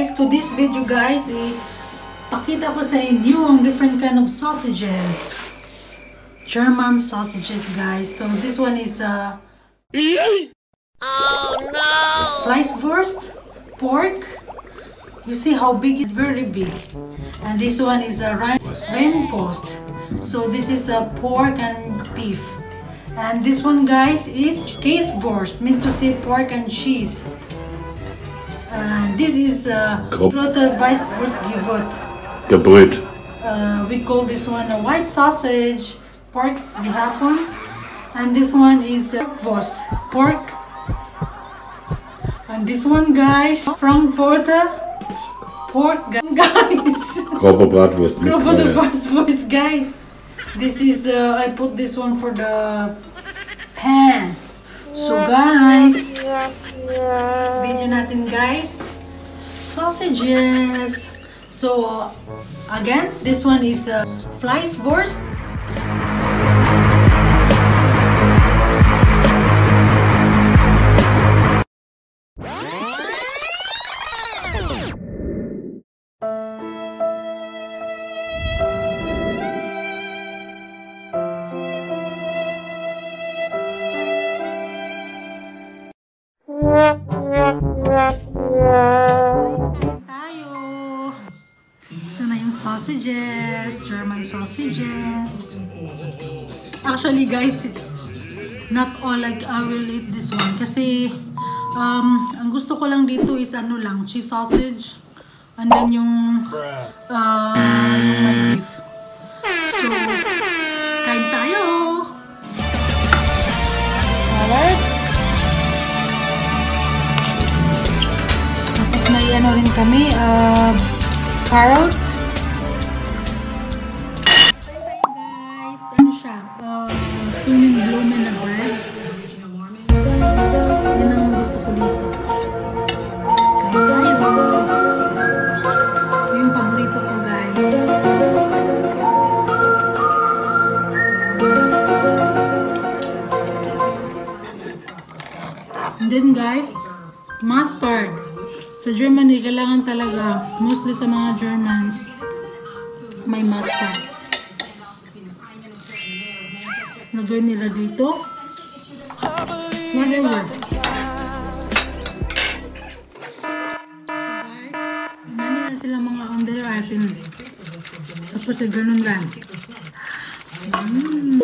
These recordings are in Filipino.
guys! To this video guys, eh, pakita ko sa inyo ang different kind of sausages. German sausages guys. So this one is uh, Oh no! Flies Fleischwurst, pork. You see how big it very big. And this one is a uh, Reinforst. So this is a uh, pork and beef. And this one guys is Käsewurst, means to say pork and cheese. And this is uh, Grob. Rote Weißwurstgewürz. Gebrüht. Uh, we call this one a white sausage, pork gehapon. And this one is uh, Wurst, pork. And this one guys, from Frankfurter pork guys. Grobe Bratwurst mit Go for the Knödel. first voice guys. This is, uh, I put this one for the pan. So guys, This video natin guys. Sausages. So, again, this one is uh, Fleischwurst. German sausages. Actually guys, not all like I will eat this one kasi um, ang gusto ko lang dito is ano lang, cheese sausage and then yung uh, yung may beef. So, kain tayo! Salad. Tapos may ano rin kami, uh, carrot. Blooming na bread. Yan ang gusto ko dito. Kain tayo. Ito yung paborito ko guys. And then guys, mustard. Sa Germany, kailangan talaga, mostly sa mga Germans, may mustard. Lagay nila dito. Whatever. Mani na sila mga under atin. Tapos eh, ganun lang. Mm.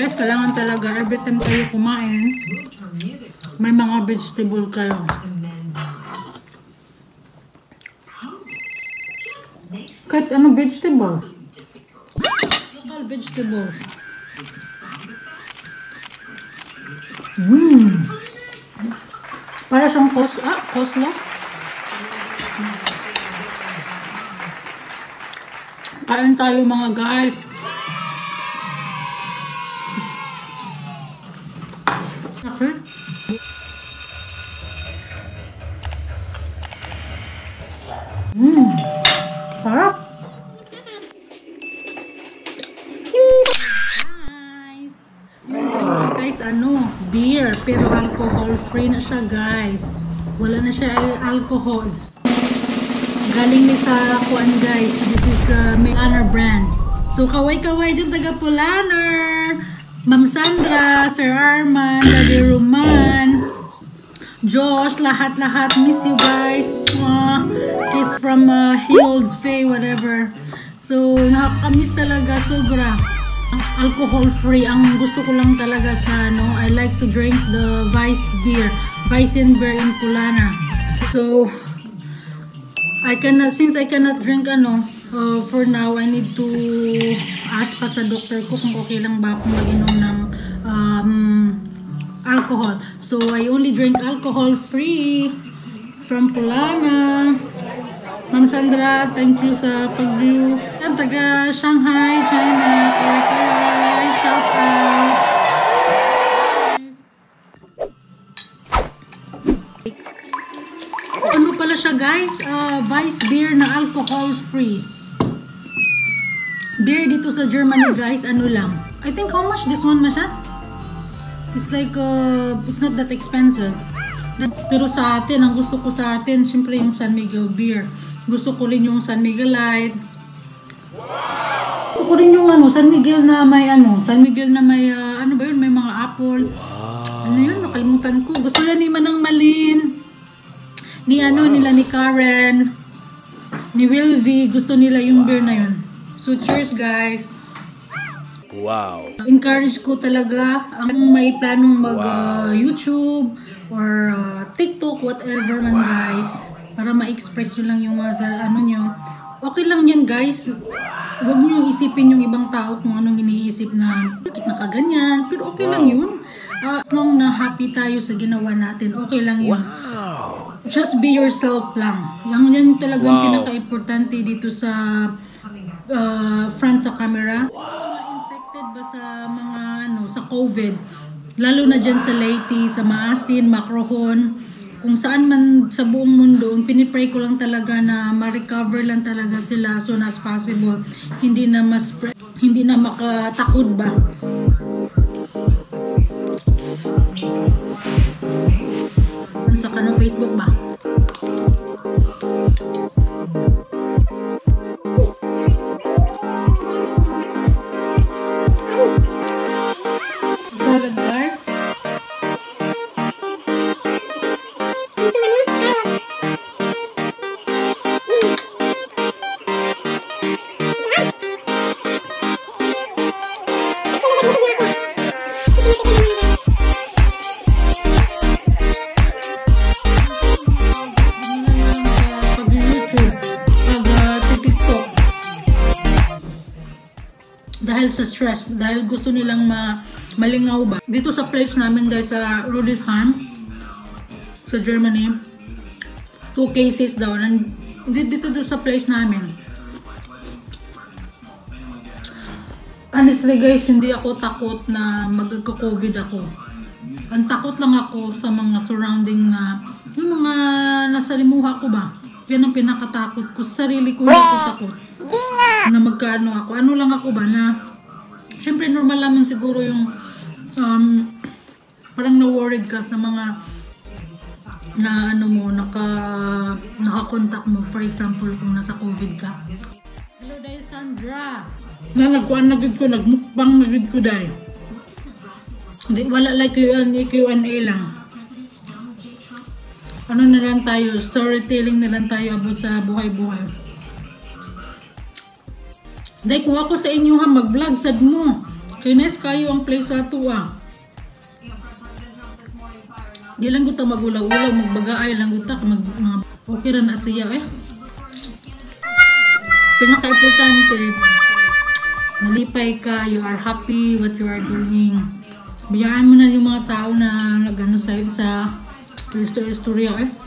Guys, kailangan talaga every time kayo kumain, may mga vegetable kayo. Kahit ano vegetable. Vegetables. Mmm. Para siyang kos ah, coleslaw. Kain tayo mga guys. Beer. Pero alcohol free na siya guys. Wala na siya alcohol. Galing ni sa kuan guys. This is uh, may honor brand. So kaway-kaway dyan taga Pulaner. Ma'am Sandra, Sir Arman, Daddy Roman, Josh, lahat-lahat. Miss you guys. Mwah. Kiss from uh, Hills, Faye, whatever. So, nakakamiss talaga. Sobra. Alcohol free. Ang gusto ko lang talaga sa, no, I like to drink the Vice beer. Weissen beer in Pulaner. So, I cannot, since I cannot drink ano, uh, for now, I need to ask pa sa doctor ko kung okay lang ba akong mag-inom ng um, alcohol. So, I only drink alcohol free from Polana. Ma'am Sandra, thank you sa pag-view. Yan, taga Shanghai, China. Kawai-kawai, shout out. Ano pala siya guys? Uh, Vice beer na alcohol free. Beer dito sa Germany guys, ano lang. I think how much this one Mashat? It's like, uh, it's not that expensive. Pero sa atin, ang gusto ko sa atin, syempre yung San Miguel beer. Gusto ko rin yung San Miguel Light. Gusto ko rin yung ano, San Miguel na may ano, San Miguel na may, ah, ano ba yun, may mga apple. Ano yun, nakalimutan ko. Gusto yan ni Manang Malin. Ni ano, nila ni Karen. Ni Wilby. Gusto nila yung beer na yun. So, cheers guys. Wow. Encourage ko talaga ang may planong mag uh, YouTube or uh, TikTok, whatever man guys. Para ma-express nyo lang yung mga sa ano nyo. Okay lang yan guys. Huwag nyo isipin yung ibang tao kung anong iniisip na bakit nakaganyan. Pero okay lang yun. Uh, as long na happy tayo sa ginawa natin, okay lang yun. Just be yourself lang. Yan, yan talagang Wow. pinaka-importante dito sa uh, front sa camera. Na-infected ba sa mga ano, sa COVID? Lalo na dyan sa Leyte, sa Maasin, Macrohon, kung saan man sa buong mundo, pinipray ko lang talaga na ma-recover lang talaga sila as soon as possible. Hindi na mas hindi na makatakod ba? Sa kanong Facebook ba? Sa stress, dahil gusto nilang ma malingaw ba. Dito sa place namin guys sa Rudisheim, sa Germany, two cases daw. Nan, di- dito, dito sa place namin. Honestly guys, hindi ako takot na magka-COVID ako. Ang takot lang ako sa mga surrounding na yung mga nasa limuha ko ba. Yan ang pinakatakot ko. Sa sarili ko hindi ako takot. Na magkano ako. Ano lang ako ba na Siyempre normal naman siguro yung um, parang na-worried ka sa mga na ano mo, naka, naka-contact mo. For example, kung nasa COVID ka. Hello dahil Sandra. Na nagkuhan na ko, nagmukbang na ko dahil. Hindi, wala like Q&A, Q&A lang. Ano na lang tayo, storytelling na lang tayo about sa buhay-buhay. Dahil kung ako sa inyo ha, mag-vlog sad mo. Kines kayo ang place sa ato ah. Di lang ko ta magulaw-ulaw, magbagaay lang ko ta, mag, mga- okay ra na siya eh. Pinaka-importante, nalipay ka, you are happy what you are doing. Biyaan mo na yung mga tao na nagano sa'yo sa istorya eh.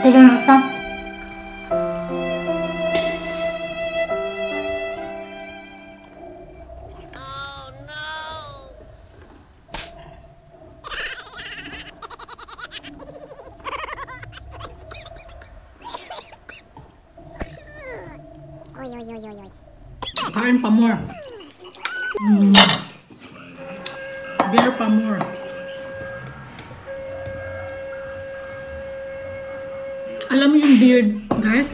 Okay na nasa. Oi, Alam mo yung beer, guys?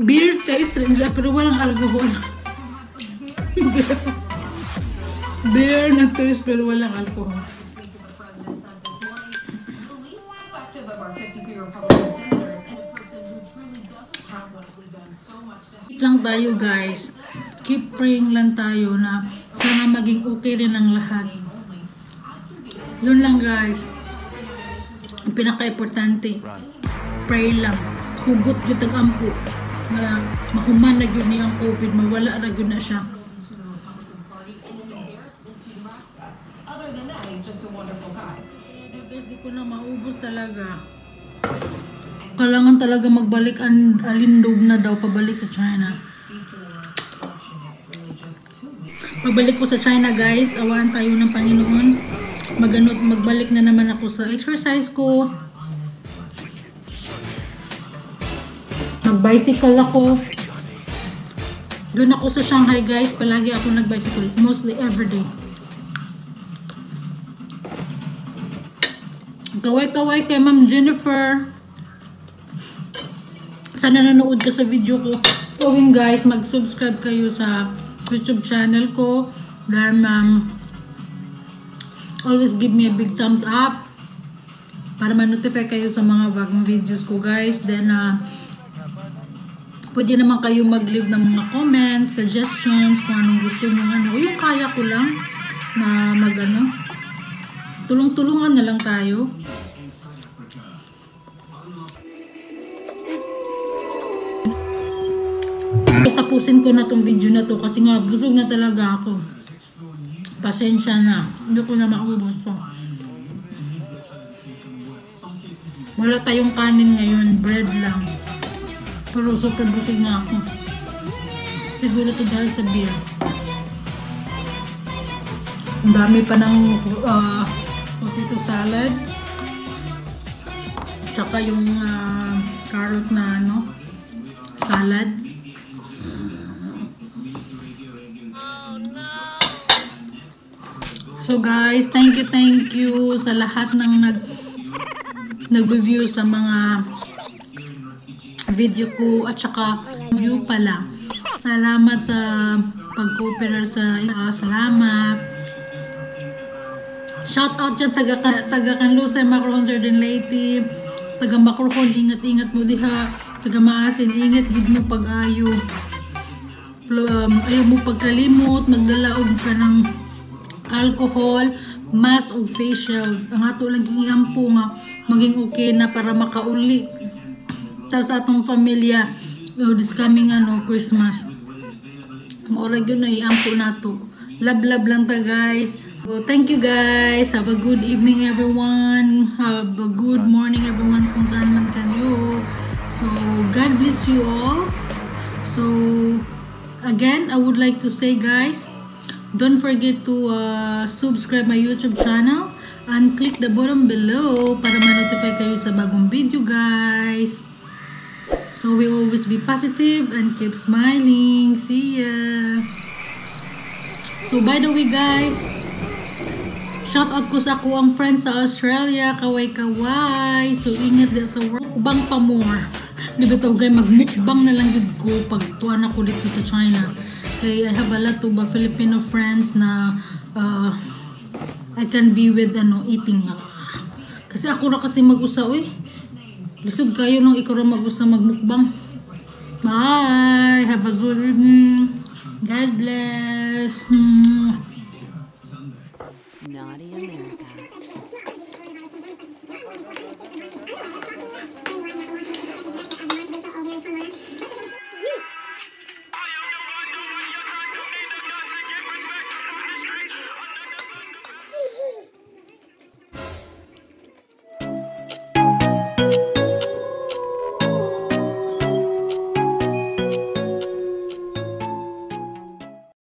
Beer taste rin siya, pero walang alcohol. beer na taste, pero walang alcohol. The least effective of our 53 Republican senators and a person who truly doesn't have what we've done so much to Keep lang tayo guys. Keep praying lang tayo na sana maging okay rin ang lahat. Yun lang guys. Ang pinaka-importante. Pray lang. Hugot yung tag-ampo. Na mahuman na yun niya ang COVID. Mawala na yun na siya. Di ko na maubos talaga. Kailangan talaga magbalik ang alindog na daw pabalik sa China. Pagbalik ko sa China guys, awan tayo ng Panginoon. Maganot, magbalik na naman ako sa exercise ko. Mag-bicycle ako. Doon ako sa Shanghai guys, palagi ako nag-bicycle. Mostly everyday. Kaway-kaway kay Ma'am Jennifer. Sana nanonood ka sa video ko. Gawin guys, mag-subscribe kayo sa YouTube channel ko. Then, um, always give me a big thumbs up para ma-notify kayo sa mga bagong videos ko guys. Then, uh, pwede naman kayo mag-leave ng mga comments, suggestions, kung anong gusto nyo. Ano. Yung kaya ko lang na mag ano, tulong-tulungan na lang tayo. Tapusin ko na tong video na to kasi nga busog na talaga ako. Pasensya na. Hindi ko na maubos to. Wala tayong kanin ngayon. Bread lang. Pero super busog na ako. Siguro to dahil sa beer. Ang dami pa ng uh, potato salad. Tsaka yung ah, carrot na ano, salad. So guys, thank you, thank you sa lahat ng nag nag-review sa mga video ko at saka view pala. Salamat sa pag-cooperar sa uh, salamat. Shout out dyan taga, taga Kanlusay, Macrohon, Sardin Leyte. Taga Macrohon, ingat-ingat mo diha. Taga Maasin, ingat gid mo pag-ayo. Um, ayaw mo pagkalimot, maglalaog ka ng alcohol, mask o facial. Ang ato lang yung nga maging okay na para makauli. Tapos sa atong pamilya, oh, this coming ano, Christmas. Maura yun na iampo na to. Love, love lang ta guys. So, thank you guys. Have a good evening everyone. Have a good morning everyone kung saan man kayo. So, God bless you all. So, again, I would like to say guys, don't forget to uh, subscribe my YouTube channel and click the button below para ma-notify kayo sa bagong video guys. So we always be positive and keep smiling. See ya! So by the way guys, shout out ko sa ako ang friends sa Australia, kaway-kaway. So ingat din sa work. Ubang pa more. Di ba ito guys, magmukbang na lang yun ko pag tuwan ako dito sa China. Kaya I have a lot of uh, Filipino friends na uh, I can be with ano, eating na. Kasi ako na kasi mag-usa, uy. Lisod kayo nung ikaw na mag-usa magmukbang. Bye! Have a good evening. God bless. Hmm. Naughty America.